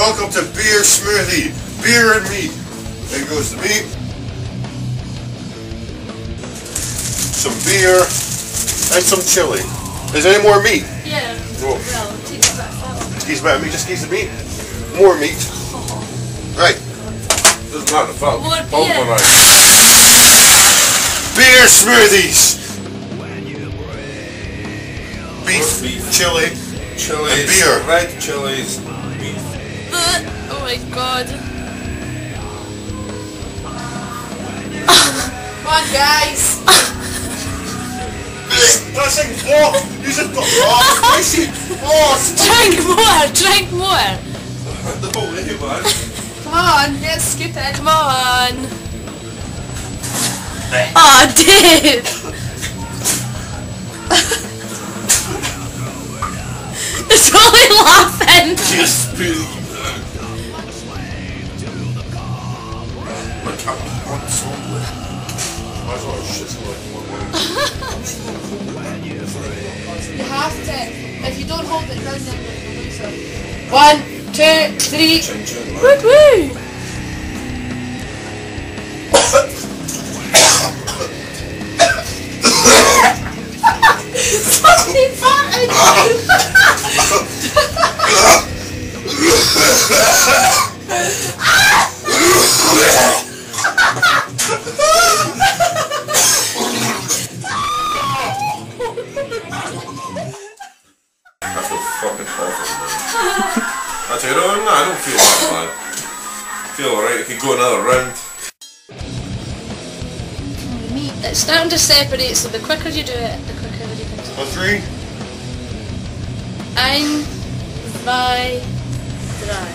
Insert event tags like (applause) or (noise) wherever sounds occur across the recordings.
Welcome to Beer Smoothie. Beer and meat. There goes the meat. Some beer and some chili. Is there any more meat? Yeah. Whoa. Well, take it back oh. out. Back meat, just squeeze the meat. More meat. Uh-huh. Right. This is not the fault. More Both beer. of. Beer smoothies. Beef, Beef. chili, Chilies, And beer. red chilies, beef. Ugh. Oh my god. Come on, guys. That's like oh, you just got oh, spicy. Oh, Drink more, drink more. No way. Come on, let's skip it. Come on. Oh, Dave. (laughs) it's only laughing. just My You have to. If you don't hold it down, then you'll lose it. One, two, three. Woo woo. Fucking farted. (laughs) I tell no, no, I don't feel that bad. I feel alright. I could go another round. It's starting to separate, so the quicker you do it, the quicker you can do A three. it. Ein, zwei, drei.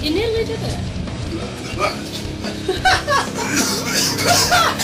You nearly did it. (laughs)